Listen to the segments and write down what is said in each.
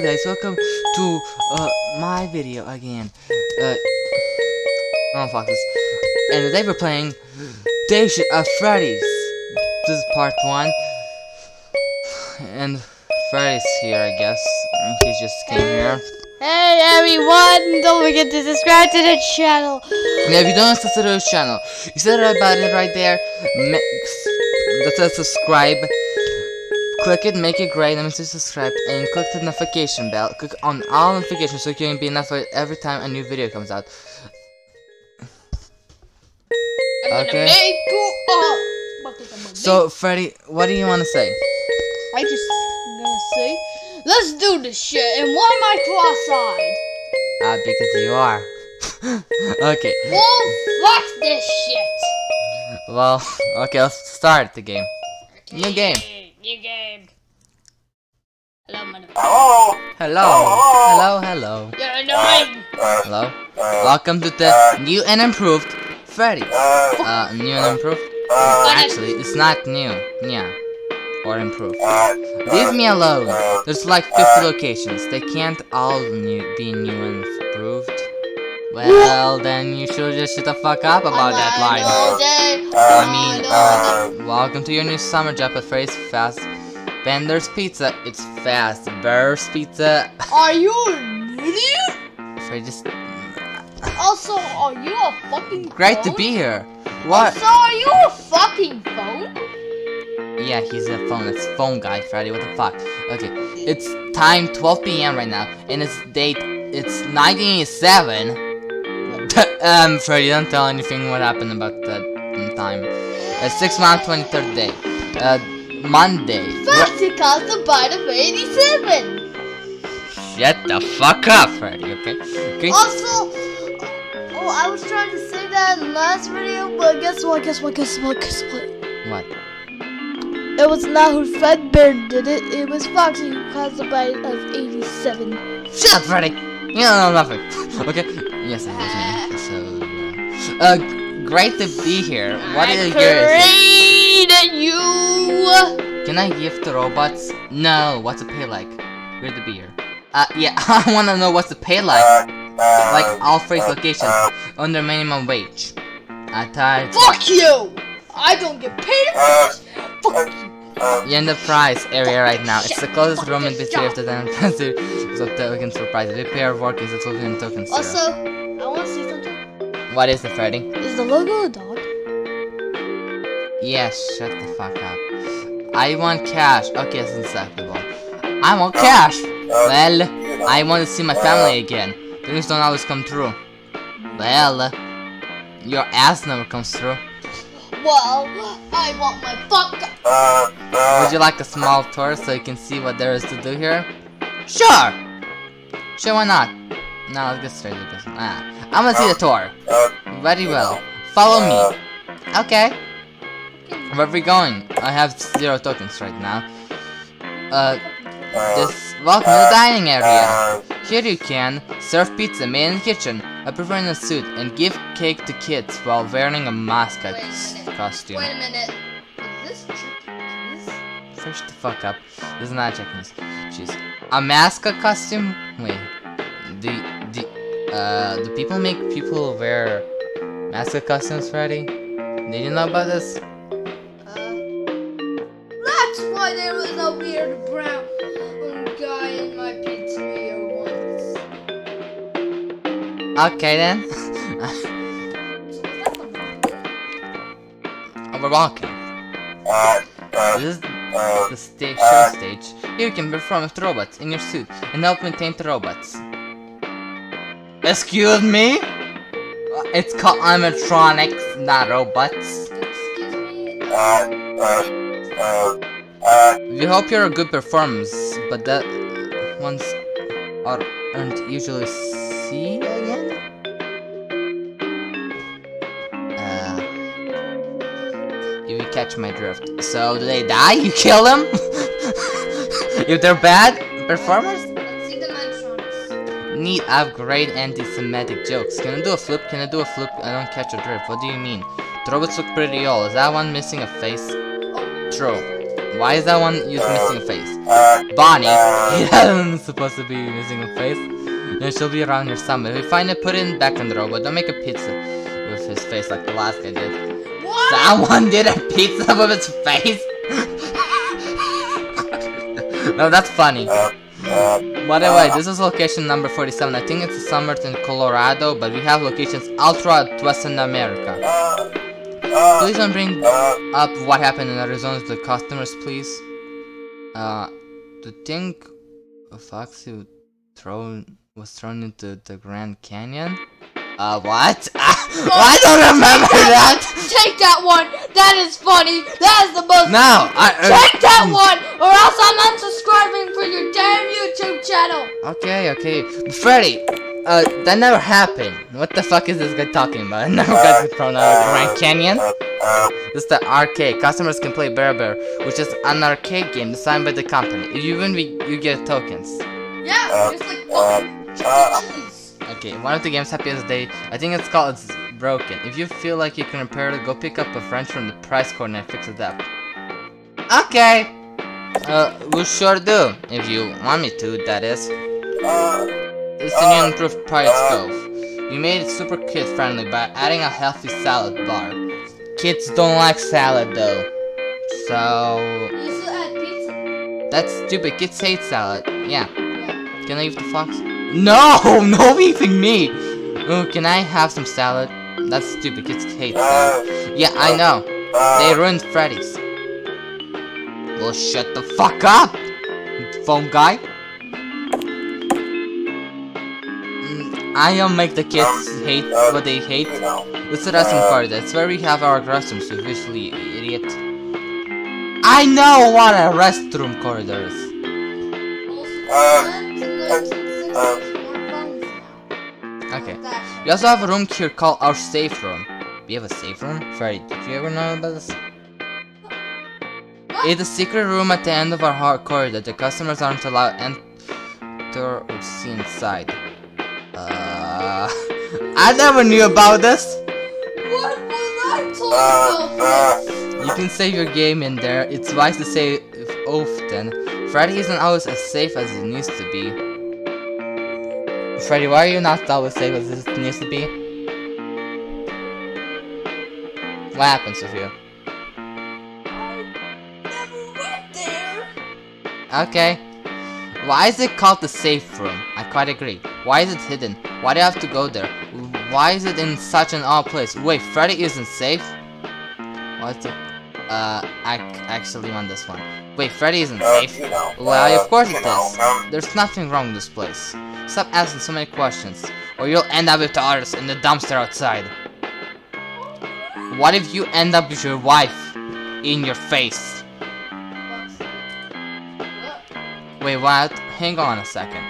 Uh, hello guys, welcome to uh, my video again. Uh, oh fuck this. And today we're playing Day of Freddy's. This is part one. And Freddy's here, I guess. He just came here. Hey everyone! Don't forget to subscribe to the channel. Yeah, if you don't subscribe to the channel, you see that button right there that says subscribe. Click it, make it great, and to subscribe, and click the notification bell. Click on all notifications so you can be notified every time a new video comes out. Okay. So, Freddy, what do you want to say? I just gonna say, let's do this shit. And why am I cross-eyed? Ah, uh, because you are. okay. Well, fuck this shit. Well, okay, let's start the game. Okay. New game. New game. Hello, motherfucker. Hello. Hello, hello. You're uh, annoying. Uh, hello. Uh, welcome to the new and improved Freddy. Uh, new and improved? Actually, it's not new. Yeah. Or improved. Leave me alone. There's like 50 locations. They can't all new, be new and improved. Well, then you should just shut the fuck up about that line. I mean, uh, welcome to your new summer job at Freddy's Fast Vendor's Pizza. It's Fast Burst Pizza. Are you an idiot? Freddy just... Also, are you a fucking Great phone? to be here. What? So are you a fucking phone? Yeah, he's a phone. It's phone guy, Freddy. What the fuck? Okay, it's time 12 p.m. right now, and it's date. It's 1987. um, Freddy, don't tell anything what happened about that time. It's 6 months, 23rd day. Uh, Monday. First, it cost a bite of 87. Shut the fuck up, Freddy, okay? okay? Also, oh, I was trying to say that in the last video, but guess what? Guess what? Guess what? Guess what? What? It was not who Fredbear did it. It was Foxy who caused a bite of 87. Shut up, Freddy! You know nothing. okay? Yes, it was me. So, uh, uh, great to be here. What is yours? You. Can I gift the robots? No, what's the pay like? Great to be here. Uh, yeah, I wanna know what's the pay like. Like all phrase locations under minimum wage. I tired. Fuck you! I don't get paid for this. Fuck you. You're in the prize area right now. It's the closest room in between of the damn so tokens for prizes. We pay our workers, it's looking in tokens. Also, I want to see something. what is the Freddy? Is the logo a dog? Yes, shut the fuck up. I want cash. Okay, that's acceptable. I want cash. Well, I want to see my family again. Things don't always come true. Well, your ass never comes through. Well, I want my fuck. Would you like a small tour so you can see what there is to do here? Sure! Sure, why not? No, let's get straight to this. Ah, I'm gonna see the tour. Very well. Follow me. Okay. Where are we going? I have zero tokens right now. Uh, this welcome to the dining area. Here you can serve pizza made in the kitchen, I prefer in a suit, and give cake to kids while wearing a mascot Wait a minute. costume. Wait a minute. Is this chicken? Fish the fuck up. This is not Japanese. Jeez. A mascot costume? Wait. Do do uh do people make people wear mascot costumes, Freddy? Did you know about this? Weird brown um, guy in my pizzeria once. Okay then. oh, we're walking. This is the stage show stage. Here you can perform with robots in your suit and help maintain the robots. Excuse me? Uh, It's called animatronics, not robots. Excuse me. Uh, uh, uh. We hope you're a good performance, but that ones are, aren't usually seen again. Uh, you catch my drift. So do they die? You kill them? if they're bad performers? See. Neat, I have great anti-Semitic jokes. Can I do a flip? Can I do a flip? I don't catch a drift. What do you mean? The robots look pretty old. Is that one missing a face? True. Why is that one use missing a face? Bonnie, he isn't supposed to be missing a face. Yeah, she'll be around here somewhere. If we find it, put it back in the robot. Don't make a pizza with his face like the last guy did. What? Someone did a pizza with his face? no, that's funny. By the way, this is location number 47. I think it's somewhere in Colorado, but we have locations all throughout Western America. Please don't bring up what happened in Arizona to the customers, please. Uh, to think Foxy thrown was thrown into the Grand Canyon? Uh, what? I don't remember that! Take that one! That is funny! That is the most No, I... uh, Take that one! Or else I'm unsubscribing for your damn YouTube channel! Okay, okay. Freddy, uh, that never happened. What the fuck is this guy talking about? Never got thrown out of the Grand Canyon? This is the arcade. Customers can play Bear Bear, which is an arcade game designed by the company. If you win, we, you get tokens. Yeah, just like fucking Chuck. Cheese. Okay, one of the game's happiest day, I think it's called It's Broken. If you feel like you can repair it, go pick up a wrench from the price corner and fix it up. Okay! Uh, we sure do. If you want me to, that is. It's the new improved Pirate Cove. We made it super kid friendly by adding a healthy salad bar. Kids don't like salad though. So... You to add pizza. That's stupid, kids hate salad. Yeah. Yeah. Can I eat the fox? No! No eating me! Oh, can I have some salad? That's stupid, kids hate salad. Yeah, I know. They ruined Freddy's. Well, shut the fuck up! Phone guy. I don't make the kids hate what they hate. It's the restroom corridor. It's where we have our restrooms, obviously, idiot. I know what a restroom corridor is. Okay. We also have a room here called our safe room. We have a safe room? Freddy, did you ever know about this? It's a secret room at the end of our hard corridor. The customers aren't allowed enter or see inside. Uh, I never knew about this. What was I told about this? You can save your game in there. It's wise to save often. Freddy isn't always as safe as it needs to be. Freddy, why are you not always safe as it needs to be? What happens with you? Never went there. Okay. Why is it called the safe room? I quite agree. Why is it hidden? Why do you have to go there? Why is it in such an odd place? Wait, Freddy isn't safe? What's it? Uh, I actually want this one. Wait, Freddy isn't safe? Well, of course it is. There's nothing wrong with this place. Stop asking so many questions, or you'll end up with the others in the dumpster outside. What if you end up with your wife in your face? Wait, what? Hang on a second.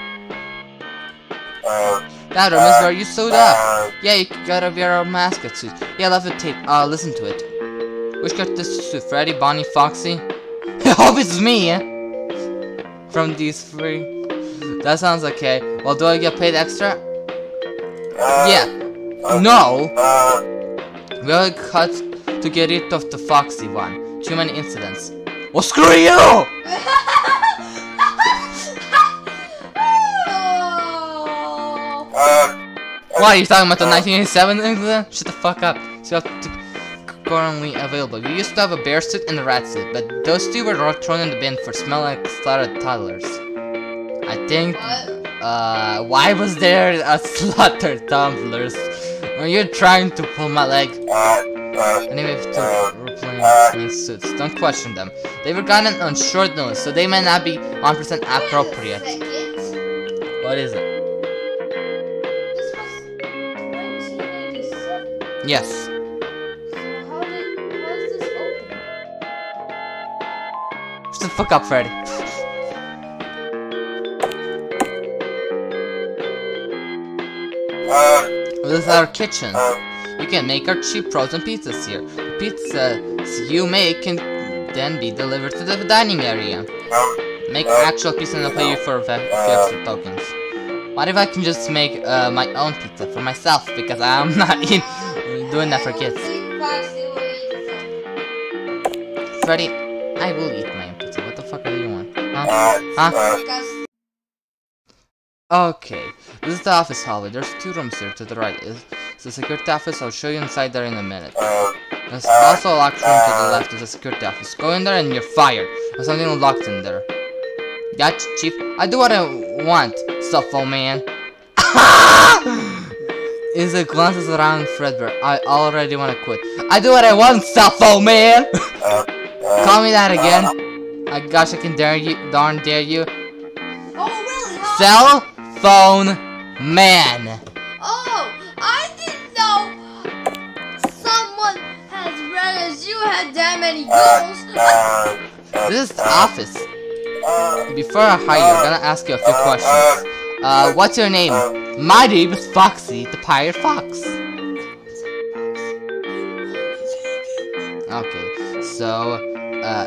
That room is where you sewed up. Yeah, you gotta wear a mascot suit. Yeah, love the tape. Uh, listen to it. Which got this to Freddy, Bonnie, Foxy? I hope it's me! eh? From these three. That sounds okay. Well, do I get paid extra? Yeah. No! Well, cut to get rid of the Foxy one. Too many incidents. Well, screw you! What, are you talking about the uh, 1987 incident? Shut the fuck up. So currently available. We used to have a bear suit and a rat suit, but those two were thrown in the bin for smelling like slaughtered toddlers. I think, What? uh, why was there a slaughtered toddlers? Are you trying to pull my leg? Uh, uh, anyway, to replace suits. Don't question them. They were gotten on short notice, so they may not be 1% appropriate. Wait a second. What is it? Yes. So how did how is this open? Shut the fuck up, Freddy. This is our kitchen. You can make our cheap frozen pizzas here. The pizzas you make can then be delivered to the dining area. Make actual pizza and I'll pay you for a few extra tokens. What if I can just make uh, my own pizza for myself because I'm not in doing that for kids. Foxy will eat them. Freddy, I will eat my Huh? Because Okay, this is the office hallway. There's two rooms here to the right. It's the security office. I'll show you inside there in a minute. There's also a locked room to the left. It's the security office. Go in there and you're fired. There's something locked in there. Gotcha, chief. I do what I want, Stuffle man. Ah! Is it glances around Fredbear. I already want to quit. I do what I want, Stuffle man. Call me that again. I gosh, I can dare you, darn dare you. oh really? Huh? Cell phone man. Oh, I didn't know someone as red as you had that many goals. This is the office. Before I hire you, I'm gonna ask you a few questions. Uh, what's your name? My name is Foxy, the Pirate Fox. Okay, so, uh,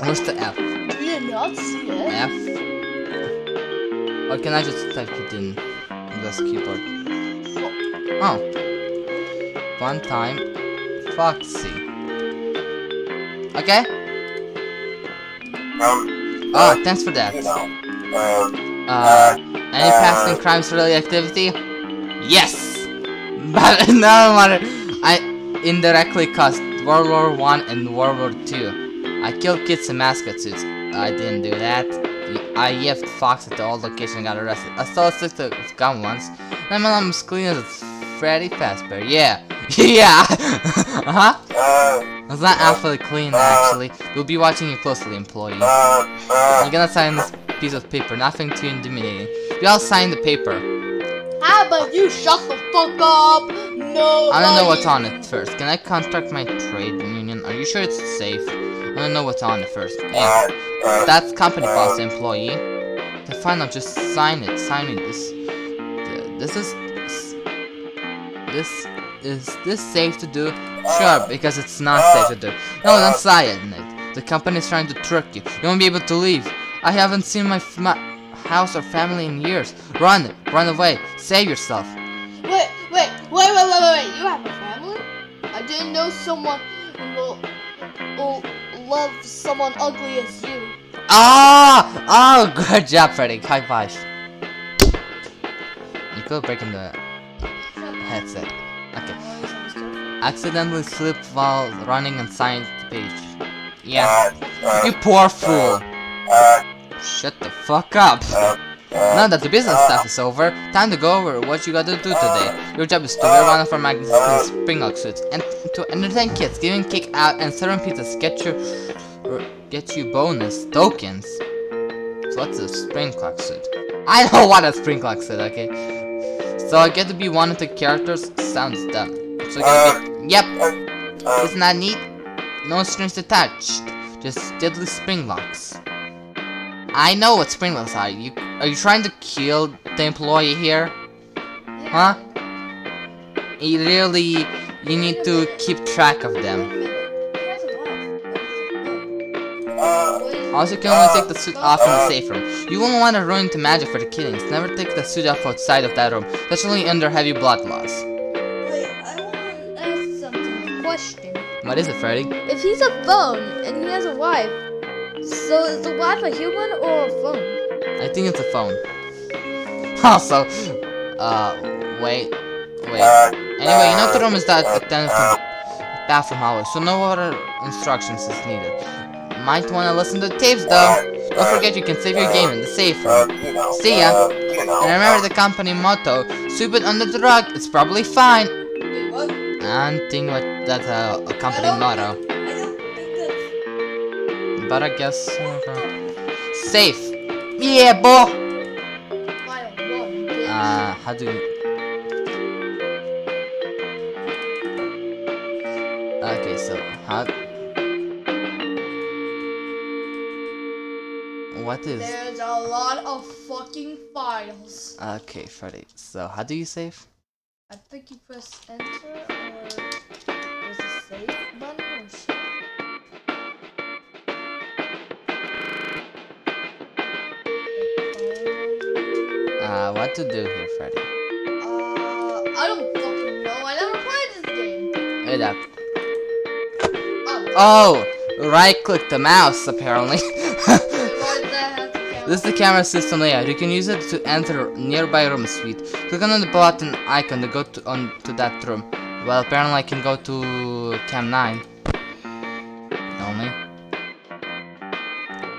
where's the F? Do you not see it? F? Or can I just type it in this keyboard? Oh. One time, Foxy. Okay? Ah, thanks for that. Uh, any past and crimes related activity? Yes! But no matter, I indirectly caused World War One and World War Two. I killed kids in mascot suits. I didn't do that. I yeffed Fox at the old location and got arrested. I stole a stick to gun once. And my name is clean as Freddy Fazbear. Yeah. yeah! uh-huh. Uh, it's not uh, absolutely clean, uh, actually. We'll be watching you closely, employee. You're gonna sign this piece of paper. Nothing too intimidating. You all sign the paper. How about you shut the fuck up? No. I don't know what's on it first. Can I contact my trade union? Are you sure it's safe? I don't know what's on it first. Yeah. That's company boss employee. Okay, fine, I'll just sign it. Sign me this. This is. This is this safe to do? Sure, because it's not safe to do. No, don't sign it. The company is trying to trick you. You won't be able to leave. I haven't seen my, f- my house or family in years. Run, run away. Save yourself. Wait, wait, wait, wait, wait, wait, wait. You have a family? I didn't know someone will, will love someone ugly as you. Ah! Oh, good job, Freddy. High five. You could break in the headset. Okay. Accidentally slipped while running and signed the page. Yeah. Uh, uh, you poor uh, fool. Shut the fuck up. Now that the business stuff is over, time to go over what you gotta do today. Your job is to wear one of our magazine spring lock suits and to entertain kids, giving kick out and serving pizzas. Get your er, or get you bonus tokens. So what's a spring lock suit? I know what a spring lock suit, okay? So I get to be one of the characters. Sounds dumb. So I get to be, yep. Isn't that neat? No strings attached. Just deadly spring locks. I know what spring locks are. You are you trying to kill the employee here? Huh? You really you need to keep track of them. Also, you can only take the suit off in the uh, safe room. You won't want to ruin the magic for the killings. Never take the suit off outside of that room, especially under heavy blood loss. Wait, I want to ask something. Question. What is it, Freddy? If he's a phone and he has a wife, so is the wife a human or a phone? I think it's a phone. Also, uh, wait, wait. Anyway, you know the room is that at the end of bathroom hallway, so no other instructions is needed. Might wanna listen to the tapes though. Don't forget you can save your game in the safe room. See ya. And remember the company motto: sweep it under the rug. It's probably fine. And what? I don't think what that's a, a company motto, but I guess safe. Yeah, boy. Uh, how do you... Okay, so how... What is... There's a lot of fucking files. Okay, Freddy, so how do you save? I think you press enter or was it save what to do here, Freddy? Uh, I don't fucking know. I never played this game. Wait up. Oh, Oh! Right click the mouse, apparently. This is the camera system layout. You can use it to enter nearby room suite. Click on the button icon to go to, on, to that room. Well, apparently I can go to cam 9. Only.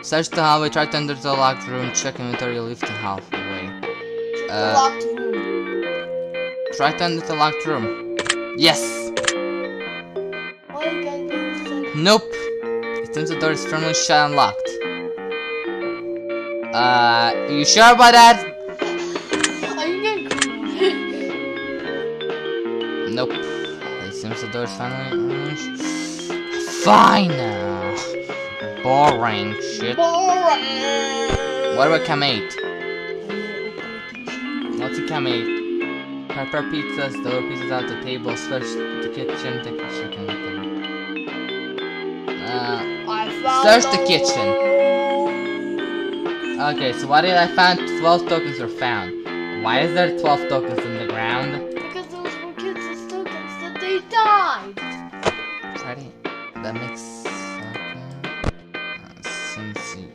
Search the hallway, try to enter the locked room, check inventory, leave the hallway. Uh, Locked room. try to enter the locked room. Yes! Why you gotta do this? Nope. It seems the door is firmly shut and locked. Uh, are you sure about that? Are you gonna Nope. It seems the door is finally. Fine. Boring shit. Boring. What about cam 8? What's a cam 8? Prepare pizzas, deliver pizzas out the table, search the kitchen, take a chicken. Uh, I found Search the kitchen. okay, so what did I find? 12 tokens were found. Why is there 12 tokens in the ground? Because those were kids' tokens that they died. Freddy, that makes okay. Uh, since you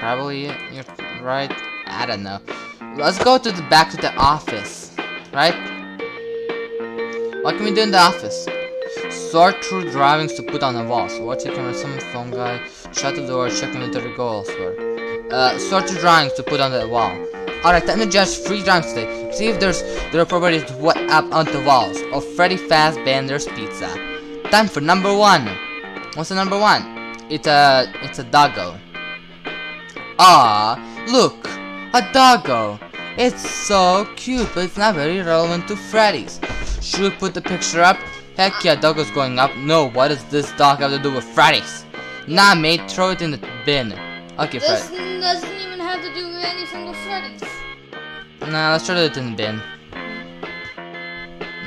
probably you're right. I don't know. Let's go to the back to the office, right? What can we do in the office? Sort through drawings to put on the walls. Watch the camera, some phone guy. Shut the door. Check inventory. Go elsewhere. Uh, sort through drawings to put on the wall. Alright, time to judge three drawings today. See if there's there are properties what up on the walls of Freddy Fazbender's Pizza. Time for number one. What's the number one? It's a it's a doggo. Ah, look, a doggo. It's so cute, but it's not very relevant to Freddy's. Should we put the picture up? Heck yeah, doggo's going up. No, what does this dog have to do with Freddy's? Nah, mate, throw it in the bin. Okay, This Fred. doesn't even have to do with anything with Freddy's. Nah, let's throw it in the bin.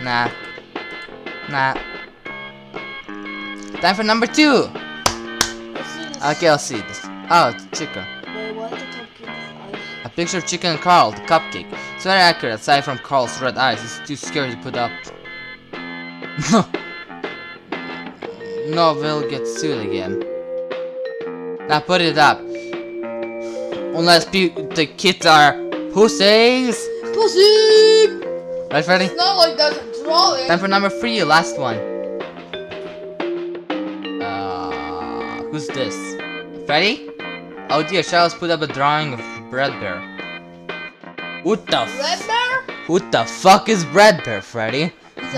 Nah. Nah. Time for number two. This. Okay, I'll see this. Oh, it's picture of Chicken Carl, the cupcake. It's very accurate, aside from Carl's red eyes. It's too scary to put up. no, we'll get sued again. Now put it up. Unless pe- the kids are pussies. Pussy! Right, Freddy? It's not like that's a drawing. Time for number three, last one. Uh, who's this? Freddy? Oh dear, Charles put up a drawing of Bread Bear. What the Red bear? What the fuck is Bread Bear, Freddy?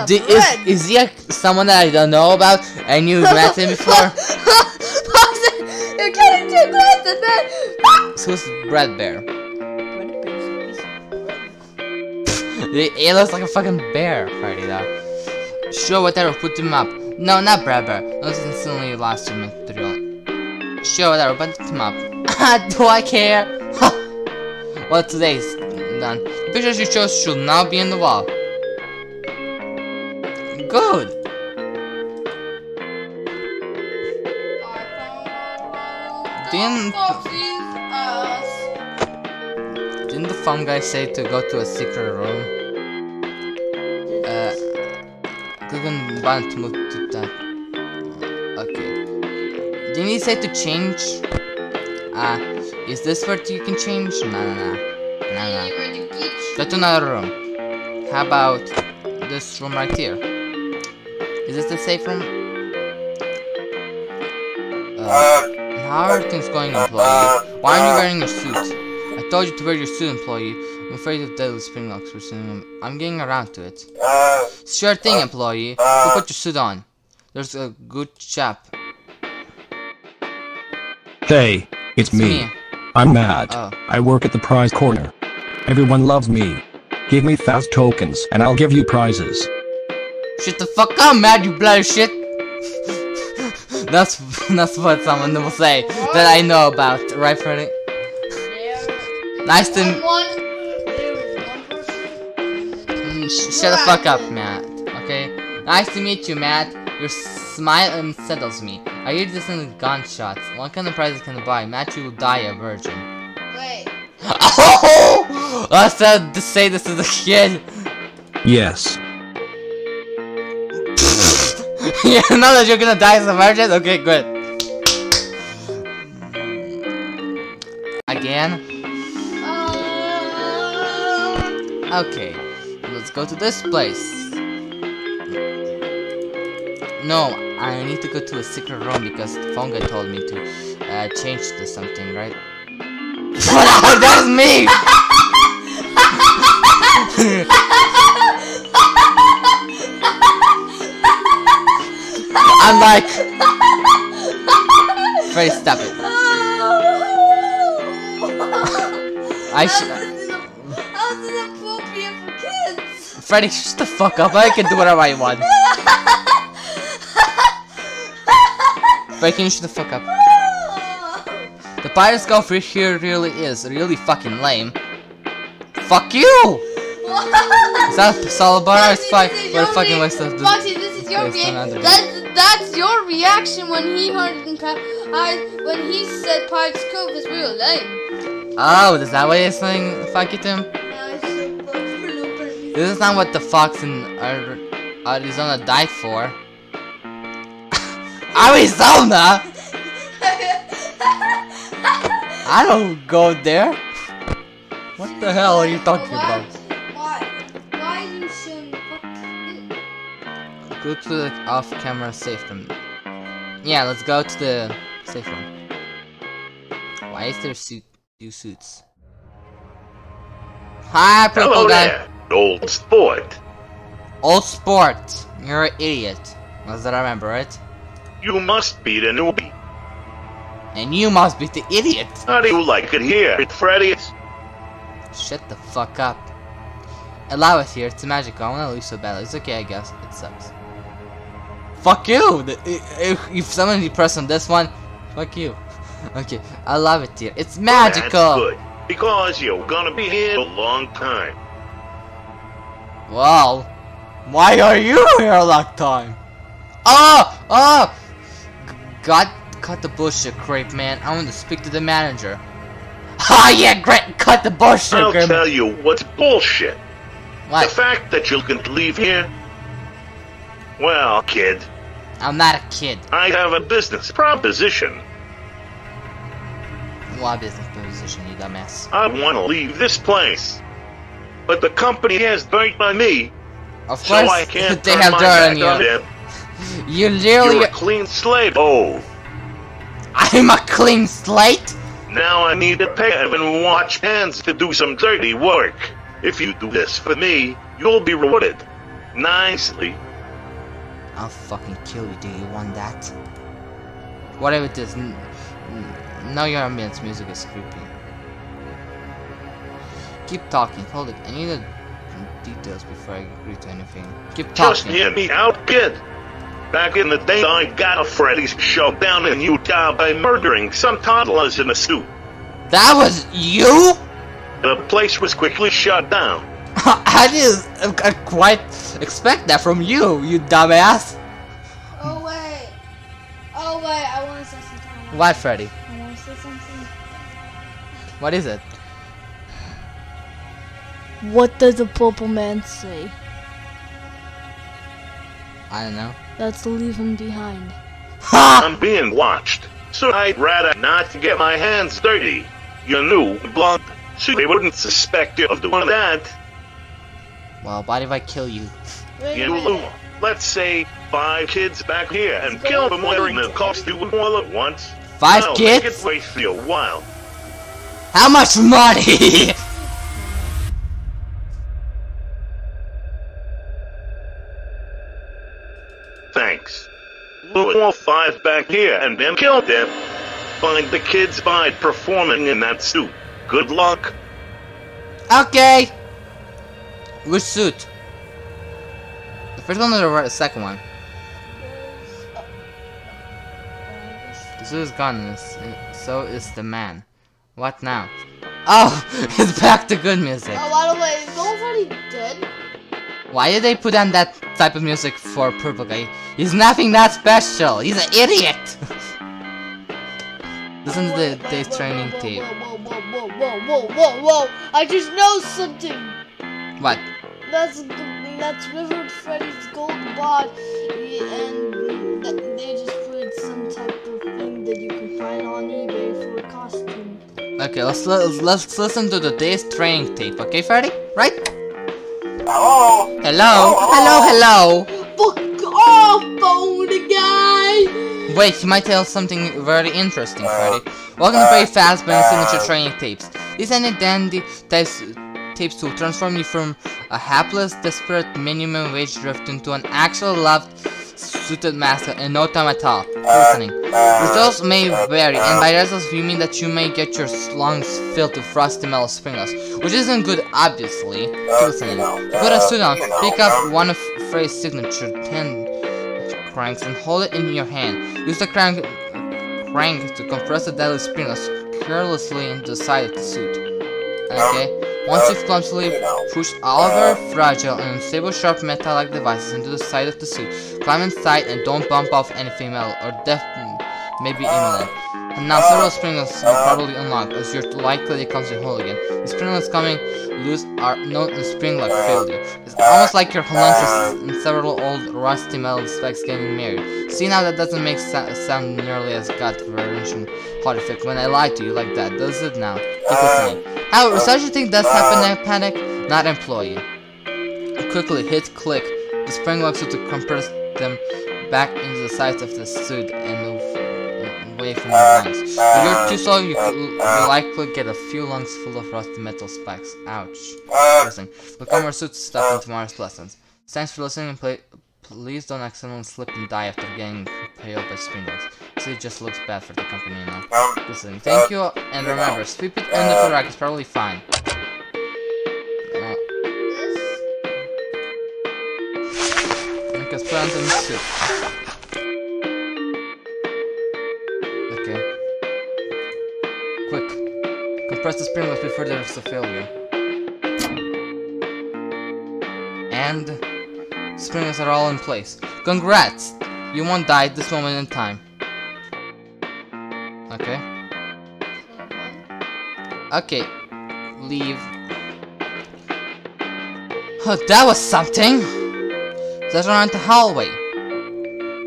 D- bread. is, is he a, someone that I don't know about and you met him before? You're getting too close to that. So who's Bread Bear? Red bear's a piece of bread. He looks like a fucking bear, Freddy, though. Sure, whatever, put him up. No, not Bread Bear. Those instantly lost material. Sure, whatever, put him up. Do I care? Well, today's done. Pictures you chose should now be in the wall. Good. Didn't- Didn't the fun guy say to go to a secret room? Uh, click on the button to move to that. Okay. Didn't he say to change? Ah, is this where you can change? No, no, no. No, no. Go to another room. How about this room right here? Is this the safe room? Uh, how are things going, employee? Why aren't you wearing your suit? I told you to wear your suit, employee. I'm afraid of deadly spring locks for seeing I'm getting around to it. Sure thing, employee. Go put your suit on. There's a good chap. Hey, it's me. me. I'm Matt. Oh. I work at the prize corner. Everyone loves me. Give me thousand tokens and I'll give you prizes. Shut the fuck up, Matt, you bloody shit. that's that's what someone will say that I know about, right, Freddy? Nice to One, one, there was one person. Sh- shut the fuck up, Matt. Okay. Nice to meet you, Matt. Your smile unsettles me. I hear distant gunshots. What kind of prizes can I buy? Matt, you will die a virgin. Wait. Oh! I said to say this is a kid. Yes. you know that you're gonna die as a virgin? Okay, good. again? Uh, Okay, let's go to this place. No, I need to go to a secret room because guy told me to uh, change to something, right? That's me! I'm like, Freddy, stop it. I should. How's it appropriate? Freddy, shut the fuck up. I can do whatever I want. You shut the fuck up? The Pirates Cove here really is really fucking lame. Fuck you! Is that Salabara? It's fine. What a fucking waste of. Foxy, this is your reaction. That's, that's your reaction when he heard I, when he said Pirates Cove is real lame. Oh, is that why you're saying fuck to him? I should look. This is not what the fox in Ar- Arizona died for. Arizona? I don't go there. What the hell are you talking about? Why? Why are you showing fuck? Go to the off-camera safe room. Yeah, let's go to the safe room. Why is there suit two suits? Hi, purple Hello guy. there, old sport. Old sport. You're an idiot. That's what I remember, right? You must be the newbie. And you must be the idiot. How do you like it here at Freddy's? Shut the fuck up. Allow it here. It's a magic. I wanna lose so badly. It's okay, I guess. It sucks. Fuck you! If, if someone press on this one, fuck you. Okay, I love it here. It's magical. That's good, because you're gonna be here a long time. Well, why are you here a long time? Oh, ah! oh! Ah! God, cut the bullshit, creep man. I want to speak to the manager. Ah, yeah, great. Cut the bullshit, I'll creep. tell you what's bullshit. What? The fact that you can leave here. Well, kid, I'm not a kid. I have a business proposition. What business proposition, you dumbass? I want to leave this place. But the company has dirt on me, Of so course, I can't they have dirt on you. You literally, You're a clean slate. Oh, I'm a clean slate. now I need a pair of watch hands to do some dirty work. If you do this for me, you'll be rewarded. Nicely. I'll fucking kill you. Do you want that? Whatever it is. Now your ambience music is creepy. Keep talking. Hold it. I need the details before I agree to anything. Keep talking. Just hear me out, kid. Back in the day, I got a Freddy's show down in Utah by murdering some toddlers in a suit. That was you? The place was quickly shut down. I didn't uh, quite expect that from you, you dumbass. Oh wait. Oh wait, I want to say something. What, Freddy? I want to say something. What is it? What does the purple man say? I don't know. Let's leave him behind. Ha! I'm being watched, so I'd rather not get my hands dirty. You knew, blonde, so they wouldn't suspect you of doing that. Well, what if I kill you? Wait You a lure, let's say, five kids back here and kill them wearing the costume all at once. Five I'll make kids? it waste you a while. How much money? all five back here and then kill them. Find the kids by performing in that suit. Good luck. okay. Which suit? The first one or the second one? The suit is gone, and s- so is the man. What now? Oh, it's back to good music. Oh, by the way, is Gold already dead? Why did they put on that type of music for Purple Guy? He's nothing that special. He's an idiot. Listen to the day's training tape. Whoa, whoa, whoa, whoa, whoa, whoa, whoa! I just know something. What? That's that's River Freddy's gold bot, and they just put some type of thing that you can find on eBay for a costume. Okay, let's let's, let's listen to the day's training tape. Okay, Freddy? Right? Hello? Hello? Hello? Oh. Hello? Fuck off, phone guy! Wait, he might tell something very interesting, uh, Freddy. Welcome to uh, Very Fast Band uh. Signature Training Tapes. These handy dandy tapes, tapes will transform you from a hapless, desperate minimum wage drift into an actual loved, suited master in no time at all. Listening. Results may vary, and by results we mean that you may get your lungs filled with frosty mellow sprinkles, which isn't good, obviously. Listening. To Sudan, pick up one of Frey's signature 10 cranks and hold it in your hand. Use the crank, crank to compress the deadly sprinkles carelessly into the side of the suit. Okay? Um, Once uh, you've clumsily pushed all of our fragile and unstable sharp metal-like devices into the side of the suit, climb inside and don't bump off anything metal or death may be imminent. And now ah. several sprinkles will probably unlock as you're likely to clumsy hole again. The sprinkles coming loose are known as spring lock failure. It's almost like your lungs and several old rusty metal spikes getting married. See now that doesn't make sound nearly as gut wrenching horrific when I lie to you like that, does it now? Keep listening. Ah. However, such a thing does happen in a panic, not employee. Quickly hit click the spring locks to compress them back into the sides of the suit and away from your lungs. If you're too slow, you will uh, uh, likely get a few lungs full of rusty metal spikes. Ouch. Uh, Listen, look at more suit stuff in tomorrow's lessons. Thanks for listening and play. Please don't accidentally slip and die after getting impaled by springles. So it just looks bad for the company now. Um, Listen, thank you, and remember, sweep it under the rack is probably fine. Uh, make us put Compress the springless before there's a failure. And springless are all in place. Congrats! You won't die at this moment in time. Okay. Okay. Leave. Oh, that was something! Let's the hallway.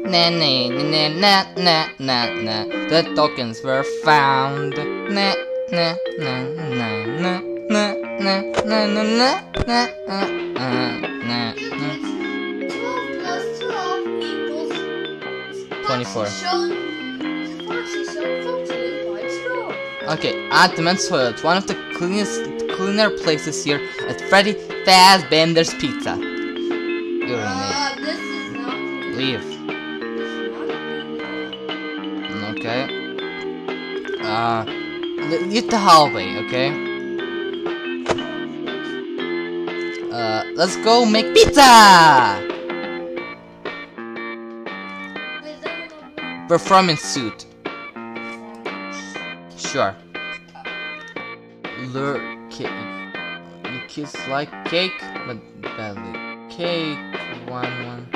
Na na na na na na na. The tokens were found. Na na na na na na na na na na na na na na. 12 plus 12 equals 24. Foxy Foxy Show, Foxy White Straw. Okay, at the men's toilet, one of the cleanest, cleaner places here at Freddy Fazbender's Pizza. Urinate. Uh. Leave. Okay. Uh, leave the hallway, okay? Uh, let's go make pizza! Performance suit. Sure. Lure cake. You kiss like cake, but badly. Cake, one, one.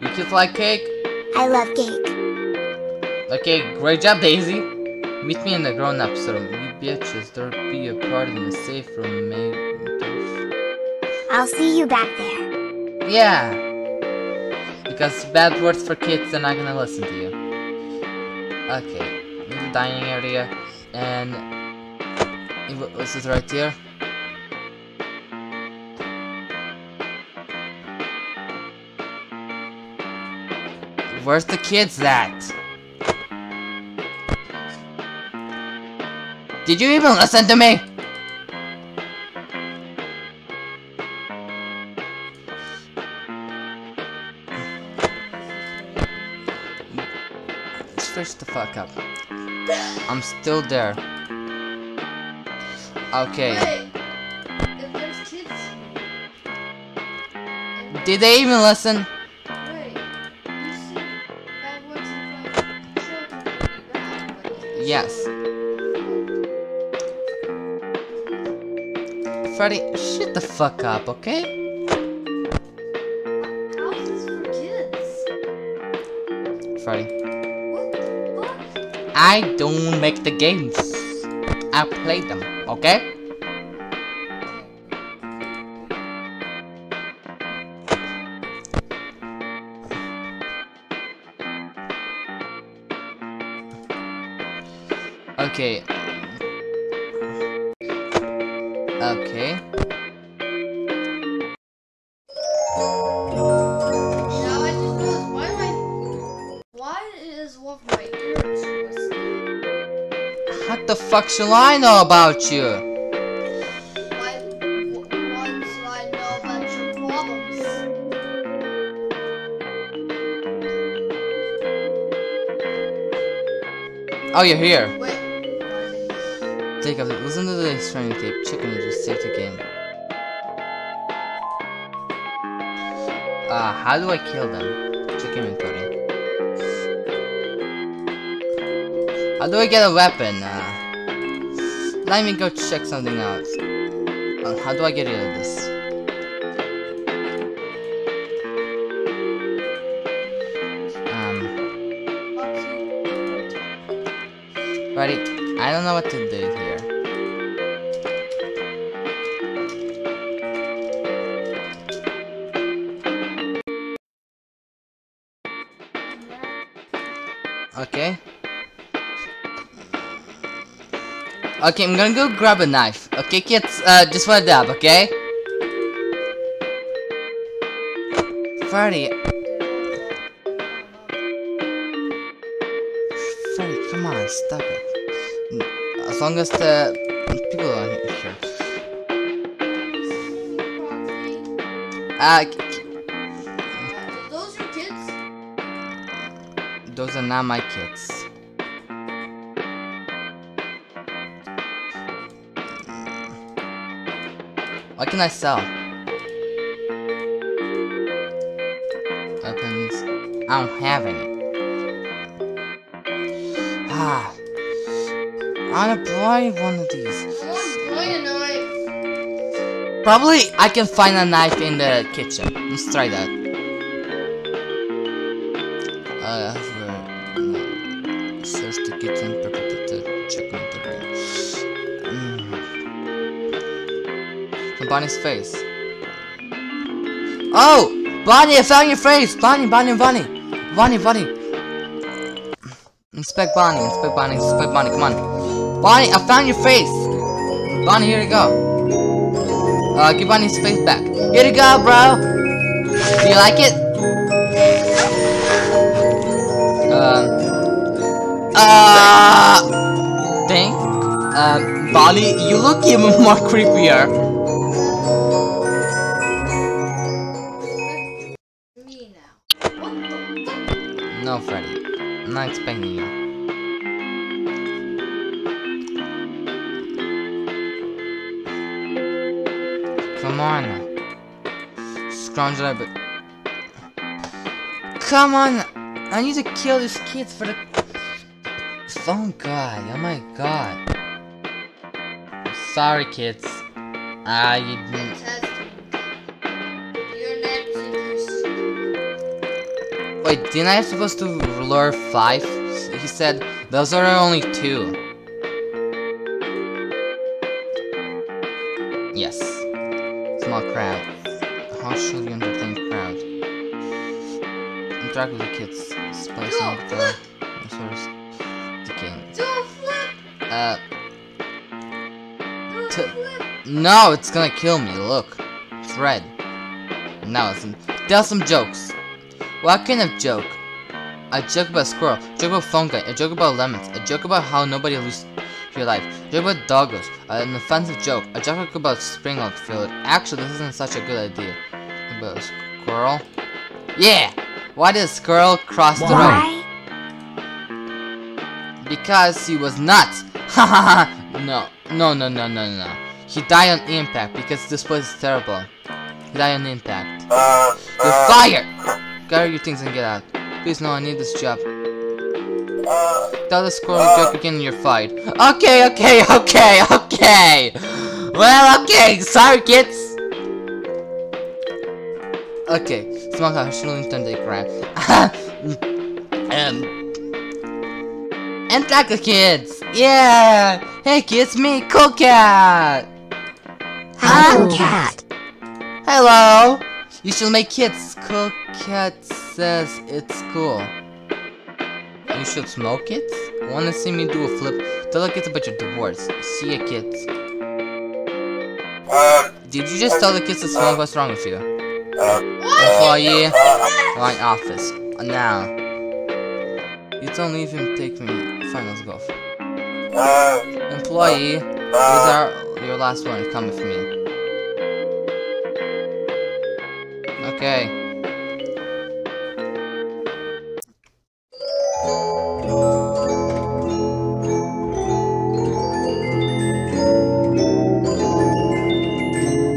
You kiss like cake? I love cake. Okay, great job, Daisy. Meet me in the grown-ups room. You bitches, don't be a part in the safe room, maybe. I'll see you back there. Yeah. Because bad words for kids are not gonna listen to you. Okay, in the dining area, and it was this right here. Where's the kids at? Did you even listen to me? Switch the fuck up. I'm still there. Okay. Wait. If there's kids. Did they even listen? Wait. You Freddy, shut the fuck up, okay? Freddy. I don't make the games. I play them, okay? Okay. Twisted? What the fuck shall I know about you? Why w- once I know about your problems? Oh, you're here. Take. Listen to the training tape. Check and just save the game. Uh, how do I kill them? Check inventory. How do I get a weapon? Uh, let me go check something out. Uh, how do I get rid of this? Um, Ready? I don't know what to do here. Okay. Okay, I'm gonna go grab a knife. Okay, kids, uh, just for a dab, okay? Freddy. Freddy, come on, stop it. As long as the people are here. Uh, those are not my kids. What can I sell? Weapons. I don't have any. Ah. I wanna buy one of these. Knife. Probably I can find a knife in the kitchen. Let's try that. Uh, kitchen, protect the chicken Mm. Bonnie's face. Oh! Bonnie, I found your face! Bonnie, Bonnie, Bonnie! Bonnie, Bonnie! Inspect Bonnie, inspect Bonnie, inspect Bonnie, come on. Bonnie, I found your face! Bonnie, here you go. Uh, give Bonnie's face back. Here you go, bro! Do you like it? Um. Uh. Think. Um, Bonnie, you look even more creepier. No, Freddy. I'm not expecting you. Come on. Scrounge it but Come on! I need to kill these kids for the Oh, phone guy. Oh my god. Sorry, kids. I didn't. You're next Wait, didn't I supposed to lure five? He said those are only two. Yes. Small crowd. How should we entertain crowd? Interact with the kids. Splicing with the no, it's gonna kill me. Look, it's red. Now listen. Tell some jokes. What kind of joke? A joke about a squirrel, a joke about phone guy, a joke about lemons, a joke about how nobody loses your life, a joke about doggos, an offensive joke, a joke about Springfield. Field. Actually, this isn't such a good idea. About a squirrel? Yeah! Why did a squirrel cross the road? Why? Because he was nuts! Ha ha ha! No, no, no, no, no, no. He died on impact because this place is terrible. He died on impact. Uh, uh. You're fired! Gather your things and get out. Please, no, I need this job. Uh. Tell the squirrel joke again and you're fired. Okay, okay, okay, okay! Well, okay, sorry, kids! Okay, small car, shouldn't turn the crap. um, and like the kids! Yeah! Hey kids, me, Cool Cat! Hello, cat. Hello! You should make kids. Cool Cat says it's cool. You should smoke it? Wanna see me do a flip? Tell the kids about your divorce. See ya, kids. Did you just tell the kids to smoke? What's wrong with you? What? Employee, line office. Now. You don't even take me. Fine, let's go. Employee, these are your last one. Come with me. Okay.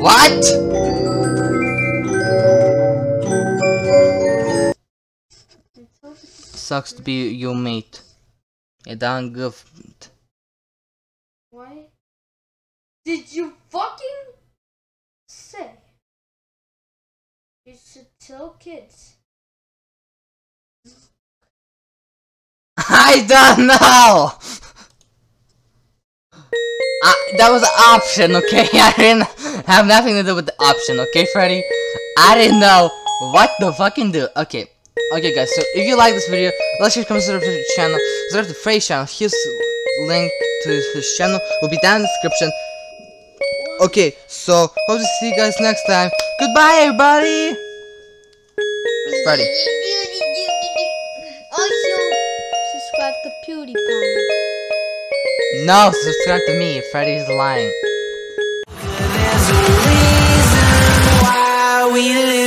What? Sucks to be your mate. A don't give. Did you fucking say you should tell kids? I don't know. Uh, that was an option, okay? I didn't have nothing to do with the option, okay, Freddy? I didn't know what the fucking do. Okay, okay, guys. So if you like this video, let's just to the channel. Subscribe to Freddy's channel. His link to his channel will be down in the description. Okay, so hope to see you guys next time. Goodbye, everybody. Freddy. Also, subscribe to PewDiePie. No, subscribe to me. Freddy's lying. why we live